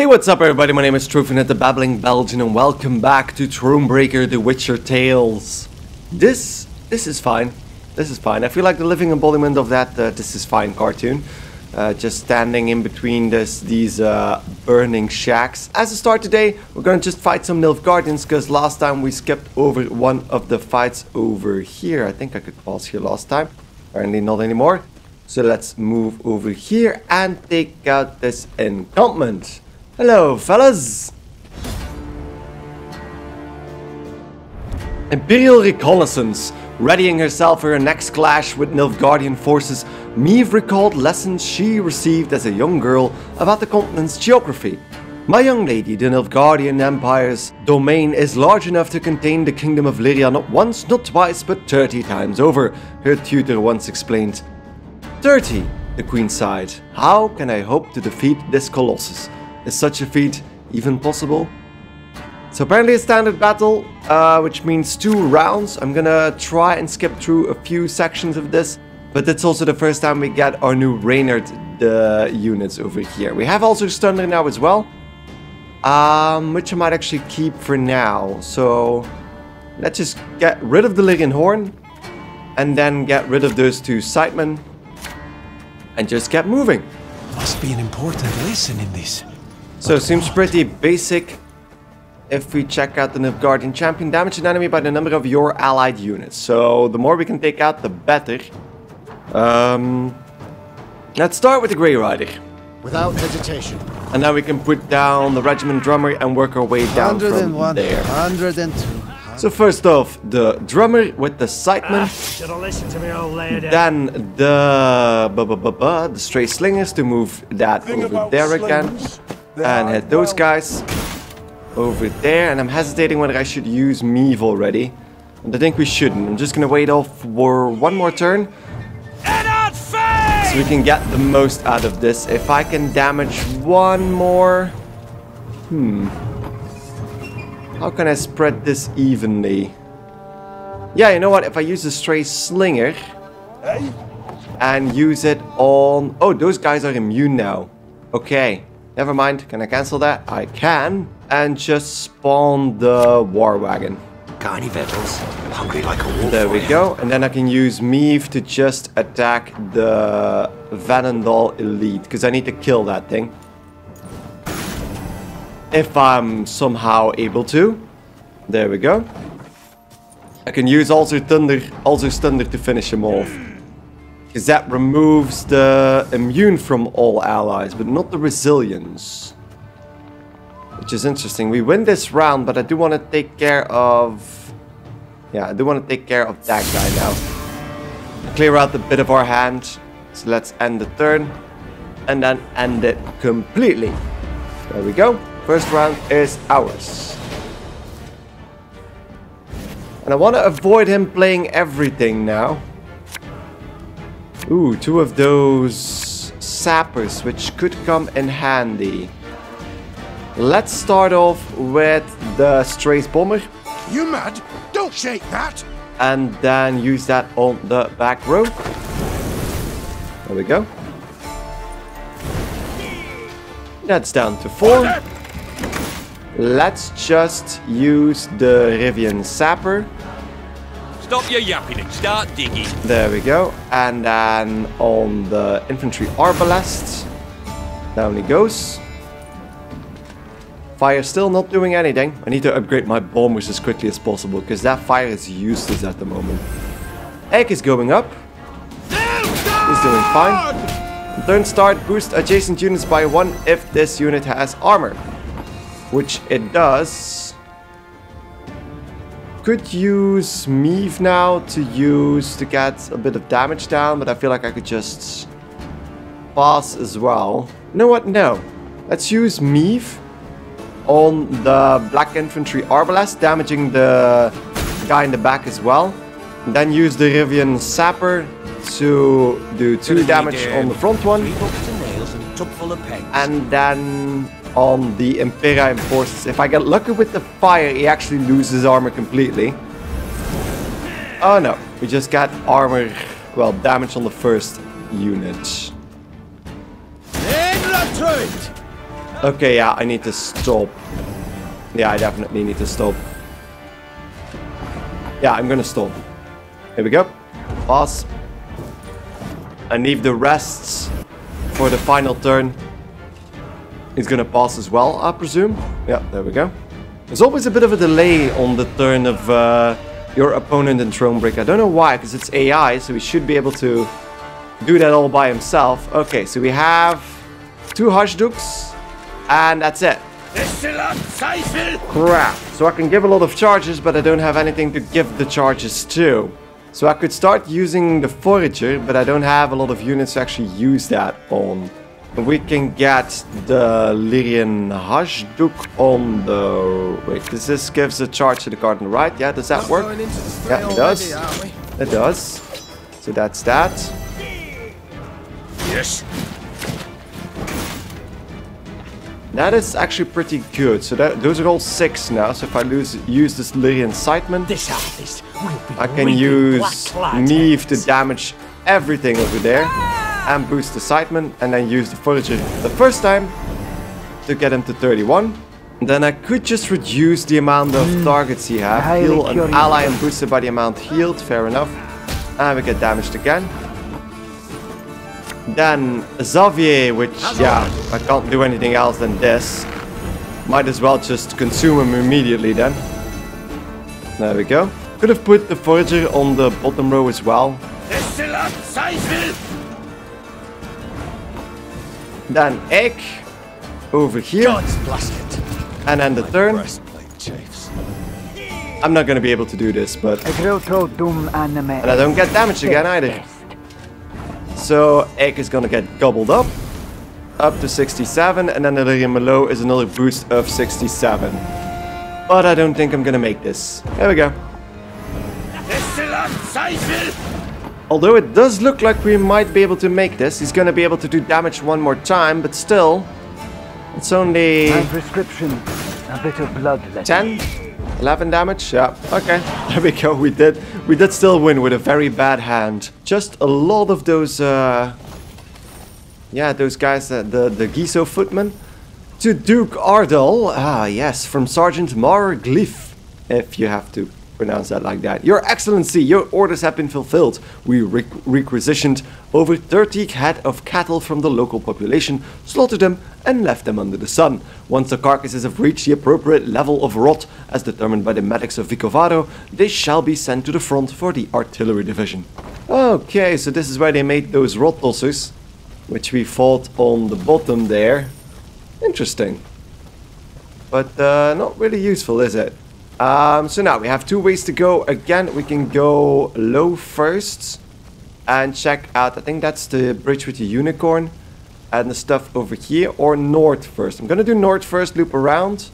Hey, what's up everybody? My name is TroVNut the Babbling Belgian and welcome back to Thronebreaker The Witcher Tales. This, this is fine. This is fine. I feel like the living embodiment of that uh, This Is Fine cartoon. Uh, just standing in between this, these uh, burning shacks. As a start today, we're gonna just fight some Nilfgaardians because last time we skipped over one of the fights over here. I think I could pause here last time. Apparently not anymore. So let's move over here and take out this encampment. Hello, fellas. Imperial Reconnaissance. Readying herself for her next clash with Nilfgaardian forces, Meve recalled lessons she received as a young girl about the continent's geography. My young lady, the Nilfgaardian Empire's domain is large enough to contain the kingdom of Lyria not once, not twice, but 30 times over, her tutor once explained. 30, the queen sighed. How can I hope to defeat this colossus? Is such a feat even possible? So apparently a standard battle, uh, which means two rounds. I'm gonna try and skip through a few sections of this, but it's also the first time we get our new Reynard the units over here. We have Alzur's Thunder now as well, um, which I might actually keep for now. So let's just get rid of the Lyrian Horn, and then get rid of those two Scythemen, and just get moving. Must be an important lesson in this. So it seems pretty basic if we check out the Nilfgaardian champion, damage an enemy by the number of your allied units. So the more we can take out, the better. Um, let's start with the Grey Rider. Without hesitation. And now we can put down the regiment drummer and work our way down from 101, there. 102. So first off, the drummer with the Scytheman. Should have listened to me, old lady. Then the bu- bu- bu- bu- the stray slingers to move that over there again. And hit those guys over there. And I'm hesitating whether I should use Meve already. And I think we shouldn't. I'm just gonna wait off for one more turn. So we can get the most out of this. If I can damage one more... Hmm. How can I spread this evenly? Yeah, you know what? If I use the stray slinger and use it on... Oh, those guys are immune now. Okay, never mind. Can I cancel that? I can. And just spawn the war wagon. Got any victuals? Hungry like a wolf. There we go. And then I can use Meve to just attack the Vanandal Elite. Because I need to kill that thing. If I'm somehow able to. There we go. I can use Alzur's Thunder, Alzur's Thunder to finish him off. Because that removes the immune from all allies, but not the resilience. Which is interesting. We win this round, but I do want to take care of... Yeah, I do want to take care of that guy now. Clear out the bit of our hand. So let's end the turn. And then end it completely. There we go. First round is ours. And I want to avoid him playing everything now. Ooh, two of those sappers, which could come in handy. Let's start off with the Strays Bomber. You mad? Don't shake that! And then use that on the back row. There we go. That's down to four. Let's just use the Rivian Sapper. Stop your yapping and start digging. There we go. And then on the infantry arbalest. Down he goes. Fire still not doing anything. I need to upgrade my bombers as quickly as possible because that fire is useless at the moment. Egg is going up. He's doing fine. Turn start, boost adjacent units by one if this unit has armor. Which it does. Could use Meve now to use to get a bit of damage down, but I feel like I could just pass as well. You know what? No. Let's use Meve on the Black Infantry Arbalest, damaging the guy in the back as well. And then use the Rivian Sapper to do 2 damage on the front one. Three buckets of nails and full of pegs. And then on the Imperium forces, if I get lucky with the fire, he actually loses armor completely. Oh no, we just got armor, well, damage on the first unit. Okay, yeah, I need to stop. Yeah, I definitely need to stop. Yeah, I'm gonna stop. Here we go. Boss. And leave the rests for the final turn. He's gonna pass as well, I presume. Yeah, there we go. There's always a bit of a delay on the turn of uh, your opponent in Thronebreak. I don't know why, because it's AI, so he should be able to do that all by himself. Okay, so we have two Hushdukes, and that's it. Crap. So I can give a lot of charges, but I don't have anything to give the charges to. So I could start using the Forager, but I don't have a lot of units to actually use that on. We can get the Lyrian Hashduk on the... Wait, does this gives a charge to the card on the right? Yeah, does that work? Yeah, it does. It does. So that's that. Yes. That is actually pretty good. So that, those are all six now. So if I lose, use this Lyrian Scytheman, This artist will be I can use Meve to damage everything over there. And boost the Scytheman. And then use the Forager the first time to get him to 31. Then I could just reduce the amount of targets he. Highly Heal an ally and boost boosted by the amount healed. Fair enough. And we get damaged again. Then Xavier, which, yeah, I can't do anything else than this. Might as well just consume him immediately then. There we go. Could have put the Forager on the bottom row as well. Then Egg over here. God's blast it. And then the turn. I'm not gonna be able to do this, but... Groto dum anime. And I don't get damaged again either. So Egg is gonna get gobbled up. Up to 67, and then the Lyrium below is another boost of 67. But I don't think I'm gonna make this. There we go. Although it does look like we might be able to make this, he's gonna be able to do damage one more time, but still, it's only My prescription. A bit of blood let 10, 11 damage. Yeah, okay, there we go. We did, we did still win with a very bad hand. Just a lot of those, uh, yeah, those guys, uh, the the Giso footmen. To Duke Ardal, ah yes, from Sergeant Mar Glyph, if you have to pronounce that like that. Your Excellency, your orders have been fulfilled. We re- requisitioned over 30 head of cattle from the local population, slaughtered them, and left them under the sun. Once the carcasses have reached the appropriate level of rot, as determined by the medics of Vicovaro, they shall be sent to the front for the artillery division. Okay, so this is where they made those rot tossers, which we fought on the bottom there. Interesting. But uh, not really useful, is it? Um, so now we have two ways to go. Again, we can go low first and check out, I think that's the bridge with the unicorn and the stuff over here, or north first. I'm gonna do north first, loop around,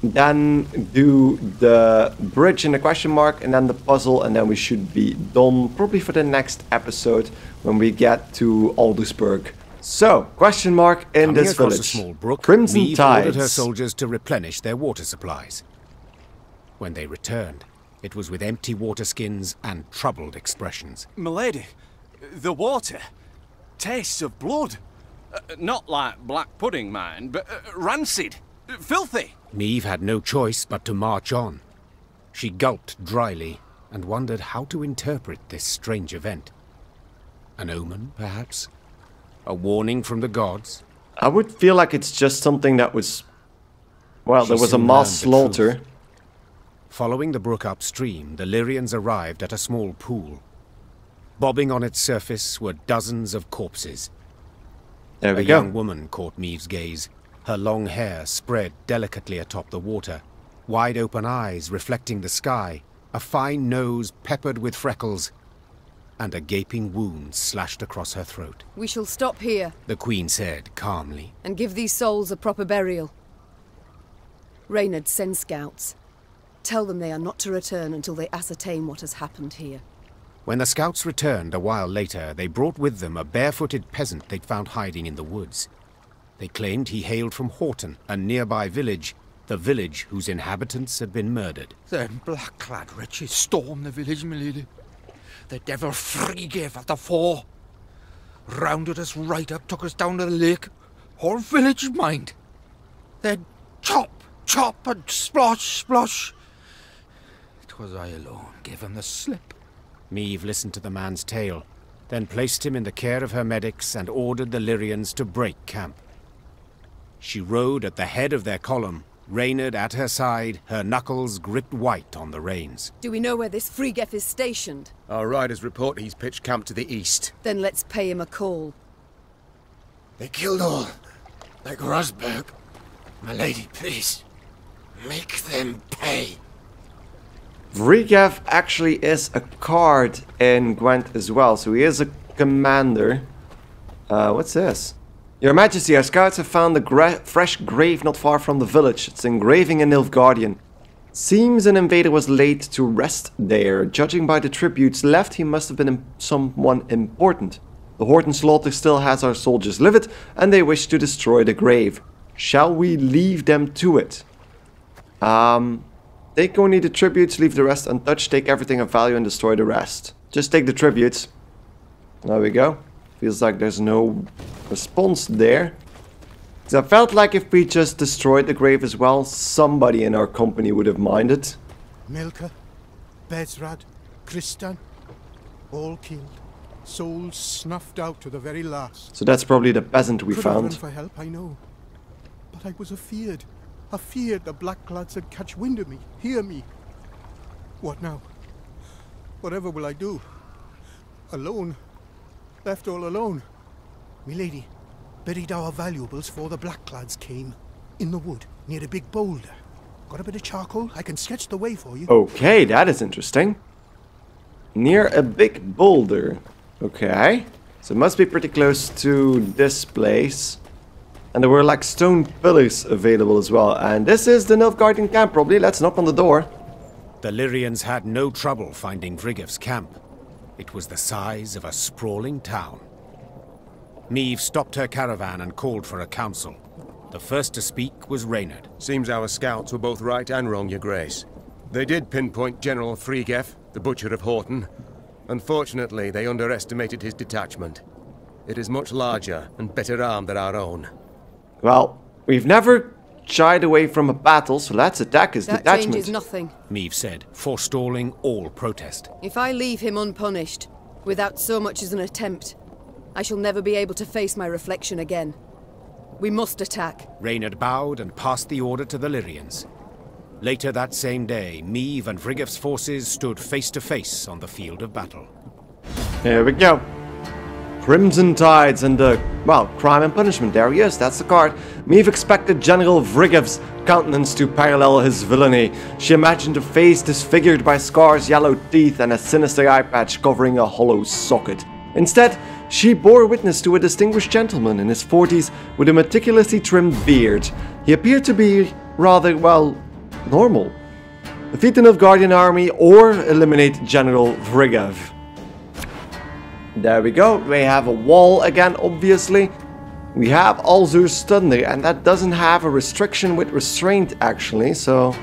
then do the bridge in the question mark, and then the puzzle, and then we should be done probably for the next episode when we get to Aldersburg. So, question mark in Coming this village. a small brook, Crimson Meve ordered her soldiers to replenish their water supplies. When they returned, it was with empty water skins and troubled expressions. Milady, the water tastes of blood. Uh, not like black pudding, mind, but uh, rancid. Filthy. Meve had no choice but to march on. She gulped dryly and wondered how to interpret this strange event. An omen, perhaps? A warning from the gods? I would feel like it's just something that was. Well, She there was a mass learned the slaughter. Truth. Following the brook upstream, the Lyrians arrived at a small pool. Bobbing on its surface were dozens of corpses. There we A we young woman caught Meve's gaze, her long hair spread delicately atop the water, wide open eyes reflecting the sky, a fine nose peppered with freckles, and a gaping wound slashed across her throat. We shall stop here The queen said calmly. and give these souls a proper burial. Reynard, send scouts. Tell them they are not to return until they ascertain what has happened here. When the scouts returned a while later, they brought with them a barefooted peasant they'd found hiding in the woods. They claimed he hailed from Horton, a nearby village, the village whose inhabitants had been murdered. Them black-clad wretches stormed the village, milady. The devil free gave at the fore. Rounded us right up, took us down to the lake. Whole village, mind. Then chop, chop, and splosh, splosh. It was I alone gave him the slip. Meve listened to the man's tale, then placed him in the care of her medics and ordered the Lyrians to break camp. She rode at the head of their column, Reynard at her side, her knuckles gripped white on the reins. Do we know where this Vrygheff is stationed? Our riders report he's pitched camp to the east. Then let's pay him a call. They killed all. Like Rosberg. My lady, please. Make them pay. Vrygheff actually is a card in Gwent as well, so he is a commander. Uh, what's this? Your Majesty, our scouts have found a gra fresh grave not far from the village. It's engraving in Nilfgaardian. Seems an invader was laid to rest there. Judging by the tributes left, he must have been someone important. The Horton slaughter still has our soldiers livid, and they wish to destroy the grave. Shall we leave them to it? Um, take only the tributes, leave the rest untouched, take everything of value and destroy the rest. Just take the tributes. There we go. Feels like there's no response there. Because I felt like if we just destroyed the grave as well, somebody in our company would have minded. Milka, Bezrad, Kristan, all killed. Souls snuffed out to the very last. So that's probably the peasant we Could have run found. for help, I know. But I was afeard. Afeard the Blacklaads would catch wind of me, hear me. What now? Whatever will I do? Alone. Left all alone. Milady, buried our valuables for the Blacklaads came. In the wood, near a big boulder. Got a bit of charcoal? I can sketch the way for you. Okay, that is interesting. Near a big boulder. Okay. So it must be pretty close to this place. And there were like stone pillars available as well. And this is the Nilfgaardian camp probably. Let's knock on the door. The Lyrians had no trouble finding Vrygheff's camp. It was the size of a sprawling town. Meve stopped her caravan and called for a council. The first to speak was Reynard. Seems our scouts were both right and wrong, Your Grace. They did pinpoint General Vrygheff, the Butcher of Horton. Unfortunately, they underestimated his detachment. It is much larger and better armed than our own. Well, we've never shied away from a battle, so let's attack his That detachment. changes nothing. Meve said, forestalling all protest. If I leave him unpunished, without so much as an attempt, I shall never be able to face my reflection again. We must attack. Reynard bowed and passed the order to the Lyrians. Later that same day, Meve and Vrygheff's forces stood face to face on the field of battle. Here we go. Crimson Tides and the, well, Crime and Punishment. There he is, that's the card. Meve expected General Vrygheff's countenance to parallel his villainy. She imagined a face disfigured by scars, yellow teeth, and a sinister eye patch covering a hollow socket. Instead, she bore witness to a distinguished gentleman in his 40s with a meticulously trimmed beard. He appeared to be rather, well, normal. Defeat the Guardian army or eliminate General Vrygheff. There we go. We have a wall again, obviously. We have Alzur's Thunder, and that doesn't have a restriction with restraint, actually, so...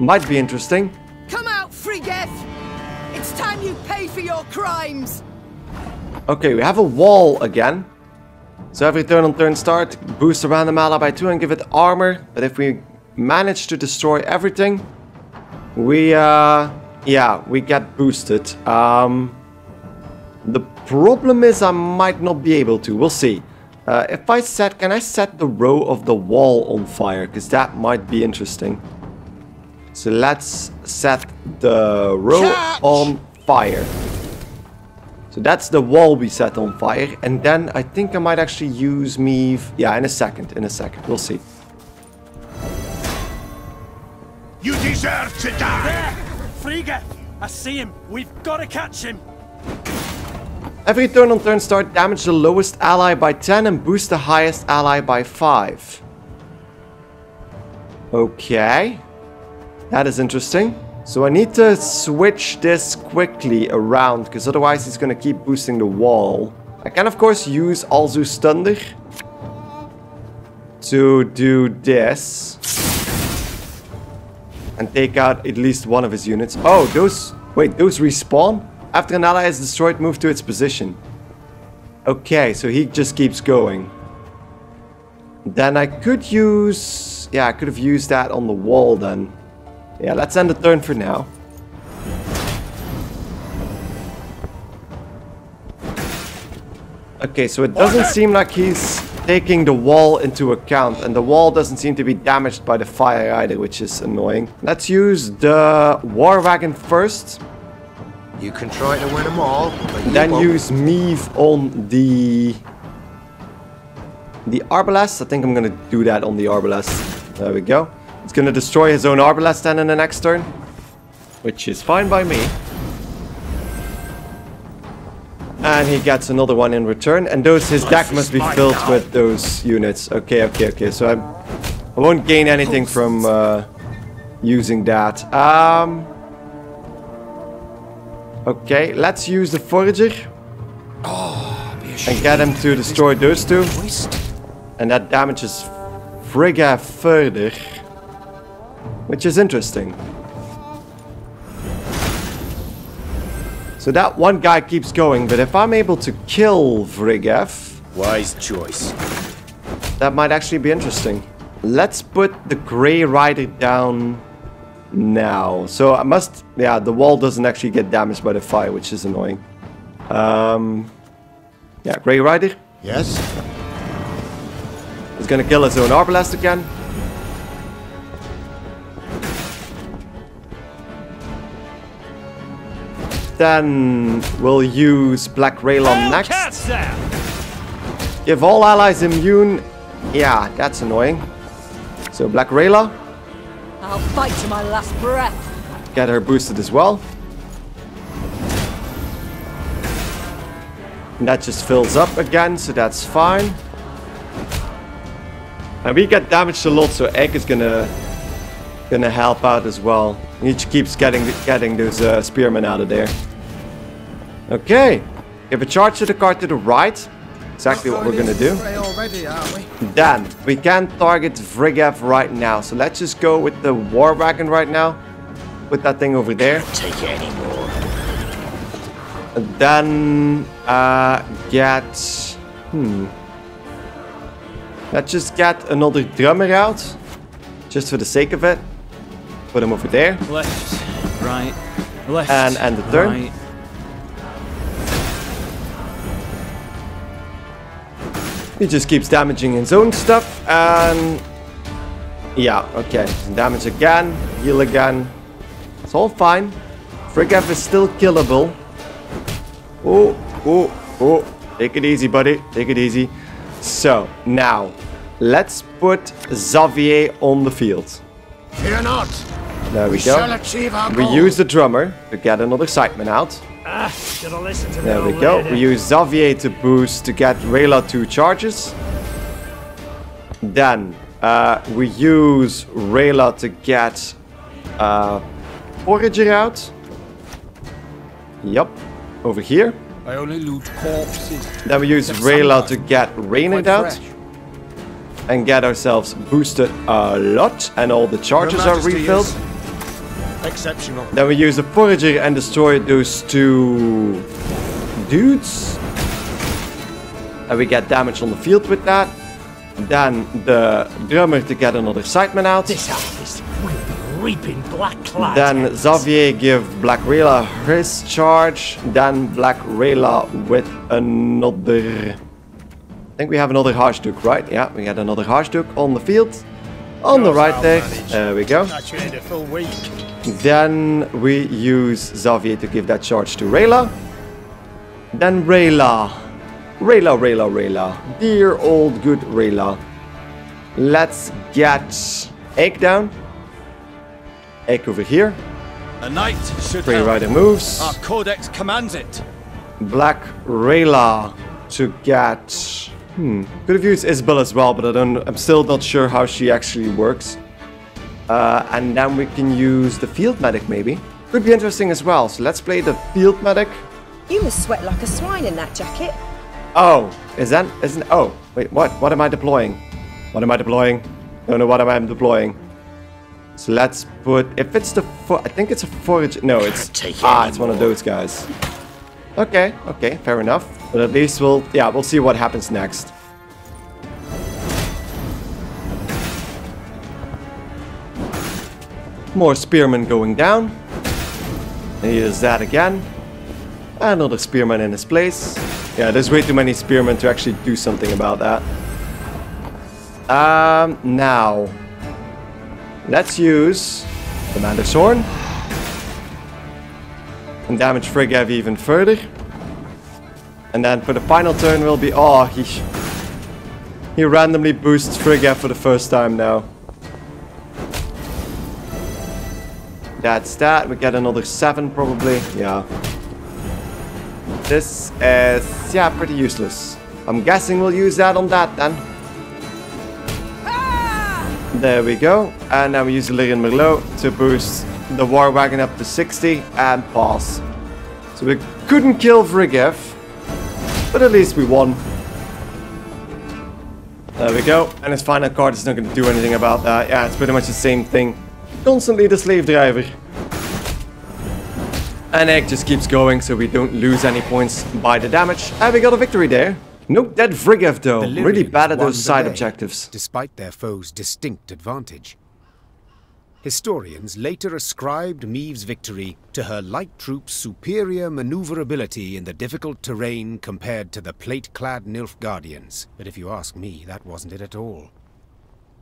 Might be interesting. Come out, Vrygheff! It's time you pay for your crimes! Okay, we have a wall again. So every turn on turn start, boost a random ally by 2 and give it armor. But if we manage to destroy everything, we, uh... Yeah, we get boosted. Um... The problem is I might not be able to. We'll see. Uh, if I set... Can I set the row of the wall on fire? Because that might be interesting. So let's set the row Catch! on fire. So that's the wall we set on fire. And then I think I might actually use me... Yeah, in a second. In a second. We'll see. You deserve to die! There! Frigga! I see him. We've got to catch him. Every turn on turn start, damage the lowest ally by 10 and boost the highest ally by 5. Okay. That is interesting. So I need to switch this quickly around, because otherwise he's going to keep boosting the wall. I can of course use Alzur's Thunder to do this. And take out at least one of his units. Oh, those... Wait, those respawn? After an ally is destroyed, move to its position. Okay, so he just keeps going. Then I could use... Yeah, I could have used that on the wall then. Yeah, let's end the turn for now. Okay, so it doesn't seem like he's taking the wall into account, and the wall doesn't seem to be damaged by the fire either, which is annoying. Let's use the war wagon first, You can try to win them all, but you then won't. use Meve on the the arbalest. I think I'm gonna do that on the arbalest. There we go. It's gonna destroy his own arbalest then in the next turn, which is fine by me. And he gets another one in return, and those his deck must be filled with those units. Okay, okay, okay. So I'm, I won't gain anything from uh, using that. Um. Okay, let's use the forager and get him to destroy those two. And that damages Vrygheff further, which is interesting. So that one guy keeps going, but if I'm able to kill Vrygheff, Wise choice. that might actually be interesting. Let's put the Grey Rider down now. So I must... Yeah, the wall doesn't actually get damaged by the fire, which is annoying. Um, yeah, Grey Rider Yes? He's gonna kill his own Arbalest again. Then we'll use Black Rayla next. Cats there! Give all allies immune. Yeah, that's annoying. So Black Rayla, I'll fight to my last breath. get her boosted as well. And that just fills up again, so that's fine. And we get damaged a lot, so Egg is gonna gonna help out as well. He keeps getting getting those uh, spearmen out of there. Okay, give a charge to the card to the right. Exactly what we're gonna do. already, we? Then we can't target Vrygheff right now, so let's just go with the War Wagon right now. Put that thing over there. Take it anymore. And then uh, get hmm. Let's just get another drummer out, just for the sake of it. Put him over there, Left, right, left. and end the turn. Right. He just keeps damaging his own stuff, and yeah, okay, damage again, heal again. It's all fine. Vrygheff is still killable. Oh, oh, oh. Take it easy, buddy. Take it easy. So, now, let's put Xavier on the field. Fear not. There we We go. We use the drummer to get another Scytheman out. Ah, should have listened to There we old go. lady. We use Xavier to boost to get Rayla two charges. Then uh, we use Rayla to get uh, Forager out. Yup, over here. I only loot corpses. Then we use Except Rayla to get Reynard Quite out fresh. and get ourselves boosted a lot, and all the charges are Majesty refilled. is Exceptional. Then we use the Forager and destroy those two dudes. And we get damage on the field with that. Then the drummer to get another Scytheman out. This harvest will be reaping black clouds. Then Xavier give Black Rayla his charge. Then Black Rayla with another... I think we have another Harshduk, right? Yeah, we got another Harshduk on the field. On the right there. There we go. That should a full week. Then we use Xavier to give that charge to Rayla. Then Rayla. Rayla, Rayla, Rayla. Dear old good Rayla. Let's get Egg down. Egg over here. A knight should Free. Rider moves. Our codex commands it. Black Rayla to get... Hmm. Could have used Isabel as well, but I don't, I'm still not sure how she actually works. Uh, and then we can use the Field Medic maybe. Could be interesting as well. So let's play the Field Medic. You must sweat like a swine in that jacket. Oh, is that isn't? Oh, wait, what? What am I deploying? What am I deploying? Don't know what am I deploying. So let's put. If it's the, I think it's a forage. No, it's ah, it's one of those guys. Okay, okay, fair enough. But at least we'll, yeah, we'll see what happens next. More spearmen going down. And he does that again. Another spearman in his place. Yeah, there's way too many spearmen to actually do something about that. Um, now. Let's use Commander's Horn. And damage Vrygheff even further. And then for the final turn will be... Oh, he... He randomly boosts Vrygheff for the first time now. That's that. We get another 7 probably. Yeah. This is... Yeah, pretty useless. I'm guessing we'll use that on that then. Ah! There we go. And now we use the Lyrian Merlot to boost the War Wagon up to 60 and pass. So we couldn't kill Vrygheff, but at least we won. There we go. And his final card is not going to do anything about that. Yeah, it's pretty much the same thing. Constantly the slave driver. And Egg just keeps going so we don't lose any points by the damage. And we got a victory there. No dead Vrygheff though. The Really bad at those side day, objectives. Despite their foe's distinct advantage. Historians later ascribed Meve's victory to her light troops' superior maneuverability in the difficult terrain compared to the plate-clad Nilfgaardians. But if you ask me, that wasn't it at all.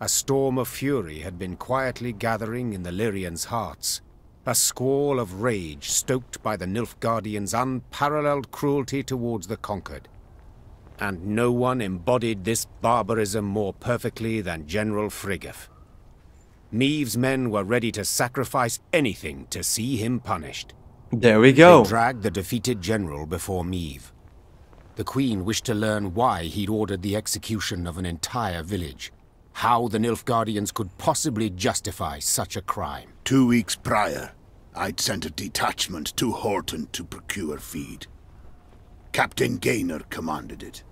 A storm of fury had been quietly gathering in the Lyrians' hearts, a squall of rage stoked by the Nilfgaardians' unparalleled cruelty towards the conquered. And no one embodied this barbarism more perfectly than General Vrygheff. Meve's men were ready to sacrifice anything to see him punished. There we go. They dragged the defeated general before Meve. The Queen wished to learn why he'd ordered the execution of an entire village. How the Nilfgaardians could possibly justify such a crime. Two weeks prior, I'd sent a detachment to Horton to procure feed. Captain Gaynor commanded it.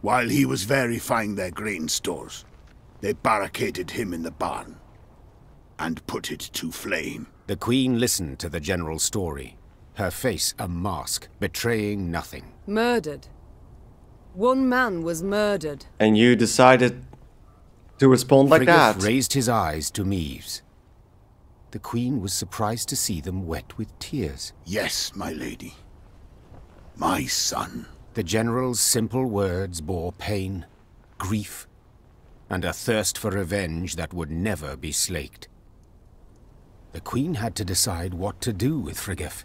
While he was verifying their grain stores, they barricaded him in the barn and put it to flame. The Queen listened to the general's story, her face a mask, betraying nothing. Murdered. One man was murdered. And you decided to respond like Vrygheff that. raised his eyes to Meve's. The Queen was surprised to see them wet with tears. Yes, my lady. My son. The general's simple words bore pain, grief, and a thirst for revenge that would never be slaked. The Queen had to decide what to do with Vrygheff.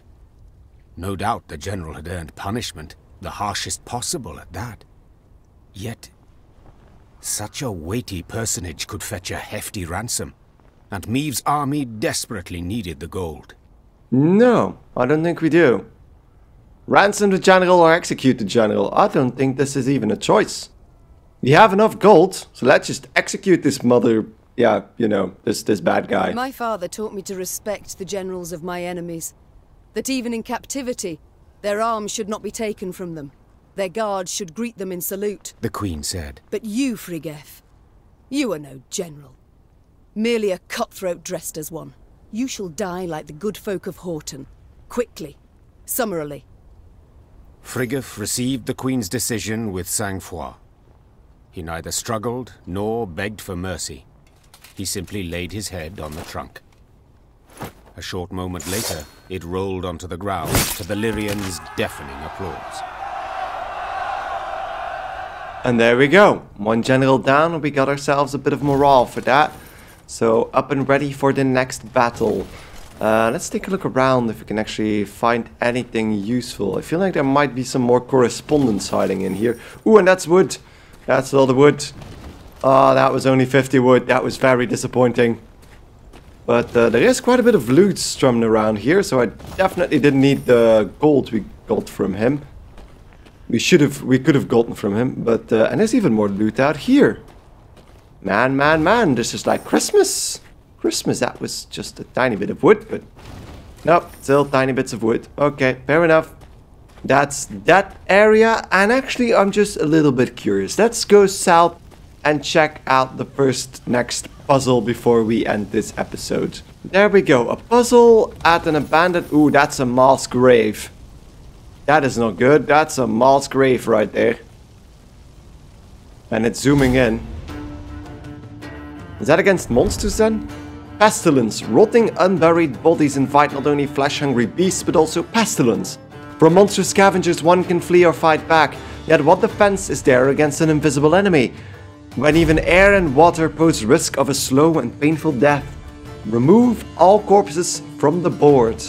No doubt the general had earned punishment, the harshest possible at that. Yet, such a weighty personage could fetch a hefty ransom, and Meve's army desperately needed the gold. No, I don't think we do. Ransom the general or execute the general. I don't think this is even a choice. We have enough gold, so let's just execute this mother... Yeah, you know, this, this bad guy. My father taught me to respect the generals of my enemies. That even in captivity, their arms should not be taken from them. Their guards should greet them in salute. The Queen said. But you, Vrygheff, you are no general. Merely a cutthroat dressed as one. You shall die like the good folk of Horton. Quickly. Summarily. Vrygheff received the Queen's decision with sang-froid. He neither struggled nor begged for mercy. He simply laid his head on the trunk. A short moment later, it rolled onto the ground to the Lyrians' deafening applause. And there we go. One general down, we got ourselves a bit of morale for that. So up and ready for the next battle. Uh, let's take a look around if we can actually find anything useful. I feel like there might be some more correspondence hiding in here. Ooh, and that's wood. That's all the wood. Oh, that was only 50 wood. That was very disappointing. But uh, there is quite a bit of loot strummed around here, so I definitely didn't need the gold we got from him. We should have, we could have gotten from him, but, uh, and there's even more loot out here. Man, man, man, this is like Christmas. Christmas, that was just a tiny bit of wood, but nope, still tiny bits of wood. Okay, fair enough. That's that area, and actually I'm just a little bit curious. Let's go south and check out the first next puzzle before we end this episode. There we go, a puzzle at an abandoned... Ooh, that's a mass grave. That is not good. That's a mass grave right there. And it's zooming in. Is that against monsters then? Pestilence. Rotting, unburied bodies invite not only flesh-hungry beasts, but also pestilence. From monstrous scavengers, one can flee or fight back. Yet what defense is there against an invisible enemy? When even air and water pose risk of a slow and painful death. Remove all corpses from the board.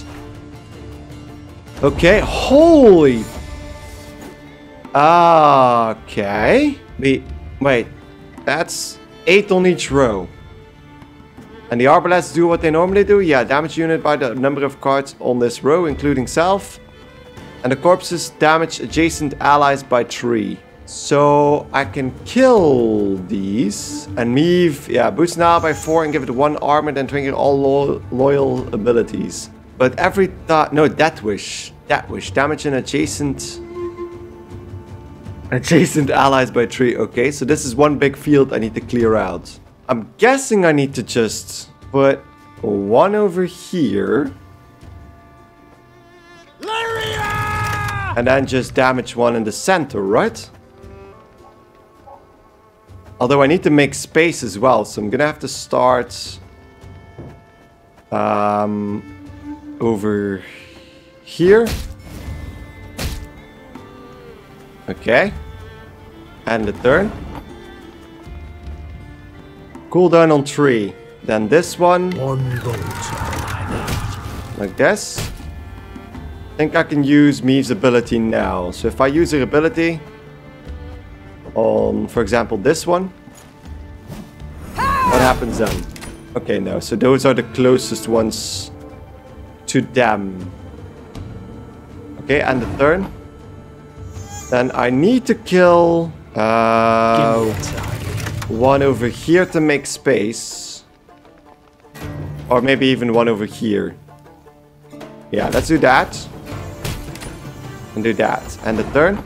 Okay, holy... Okay. We, wait, that's 8 on each row. And the arbalests do what they normally do? Yeah, damage unit by the number of cards on this row, including self. And the corpses damage adjacent allies by 3. So I can kill these. And Meve, yeah, boost now by 4 and give it 1 armor, then trigger all lo loyal abilities. But every thought, no, Death Wish. Death Wish, damage an adjacent Adjacent allies by 3. Okay, so this is one big field I need to clear out. I'm guessing I need to just put one over here. And then just damage one in the center, right? Although I need to make space as well, so I'm gonna have to start um, over here. Okay. And the turn. Cooldown on 3. Then this one. One Like this. I think I can use Meve's ability now. So if I use her ability on, for example, this one, what happens then? Okay, no. So those are the closest ones to them. Okay, and the turn. Then I need to kill uh, one over here to make space. Or maybe even one over here. Yeah, let's do that. And do that. And the turn.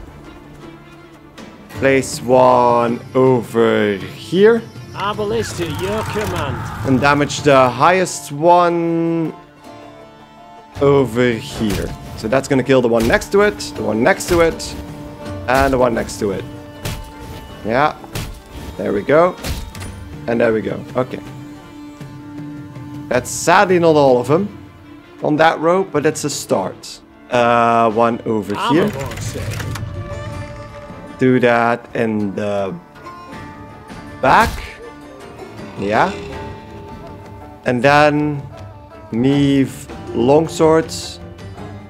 Place one over here. Arbalist to your command. And damage the highest one over here. So that's gonna kill the one next to it, the one next to it, and the one next to it. Yeah. There we go. And there we go. Okay. That's sadly not all of them on that row, but it's a start. Uh, one over here. Do that in the back. Yeah. And then Meve longswords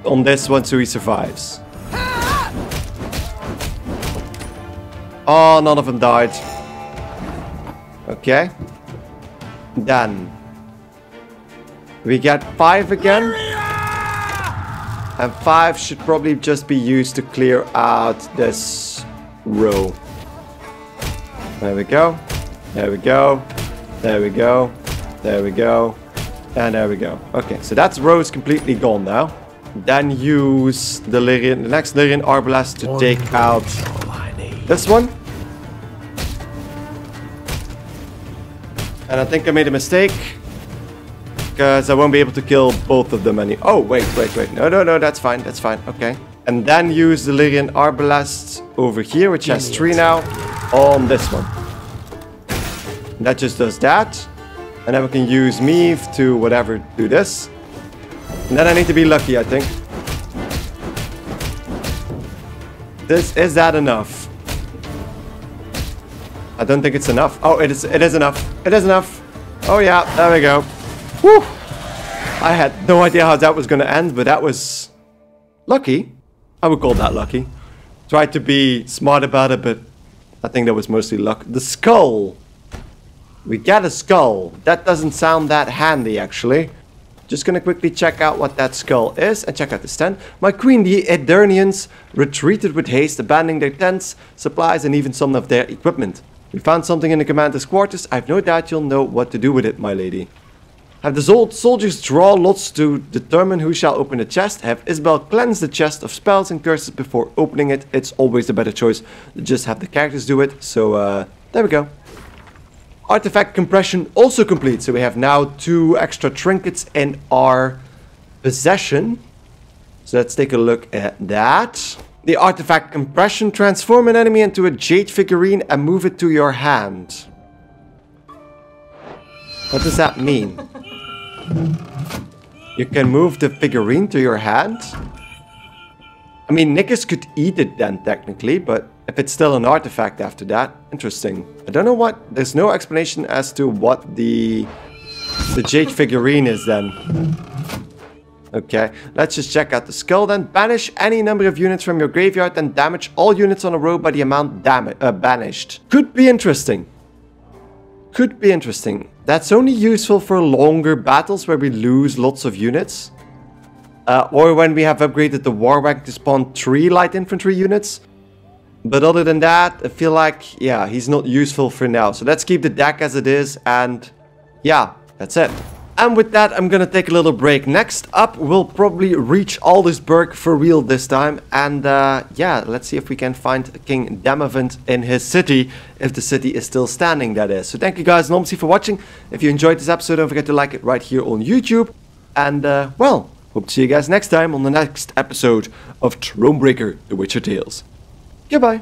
on this one so he survives. Oh, none of them died. Okay. Then. We get five again. And five should probably just be used to clear out this row. There we go. There we go. There we go. There we go. And there we go. Okay, so that's row is completely gone now. Then use the Lyrian, the next Lyrian Arbalest to take out this one. And I think I made a mistake. Because I won't be able to kill both of them any- Oh, wait, wait, wait. No, no, no, that's fine, that's fine. Okay. And then use the Lyrian Arbalest over here, which has three now, on this one. And that just does that. And then we can use Meve to whatever do this. And then I need to be lucky, I think. This is that enough? I don't think it's enough. Oh, it is it is enough. It is enough. Oh yeah, there we go. I had no idea how that was going to end, but that was lucky. I would call that lucky. Tried to be smart about it, but I think that was mostly luck. The skull. We get a skull. That doesn't sound that handy, actually. Just gonna quickly check out what that skull is and check out the tent. My queen, the Aedirnians, retreated with haste, abandoning their tents, supplies, and even some of their equipment. We found something in the commander's quarters. I have no doubt you'll know what to do with it, my lady. Have the old soldiers draw lots to determine who shall open the chest. Have Isabel cleanse the chest of spells and curses before opening it. It's always the better choice. To just have the characters do it. So, uh, there we go. Artifact compression also complete. So we have now two extra trinkets in our possession. So let's take a look at that. The artifact compression transform an enemy into a jade figurine and move it to your hand. What does that mean? You can move the figurine to your hand. I mean, Nickers could eat it then, technically, but if it's still an artifact after that, interesting. I don't know what... There's no explanation as to what the... The Jade figurine is then. Okay, let's just check out the skull then. Banish any number of units from your graveyard and damage all units on a row by the amount uh, banished. Could be interesting. Could be interesting. That's only useful for longer battles where we lose lots of units. Uh, or when we have upgraded the war wagon to spawn 3 light infantry units. But other than that, I feel like, yeah, he's not useful for now. So let's keep the deck as it is and yeah, that's it. And with that, I'm gonna take a little break. Next up, we'll probably reach Aldersberg for real this time. And uh, yeah, let's see if we can find King Demawend in his city. If the city is still standing, that is. So thank you guys enormously for watching. If you enjoyed this episode, don't forget to like it right here on YouTube. And uh, well, hope to see you guys next time on the next episode of Thronebreaker The Witcher Tales. Goodbye.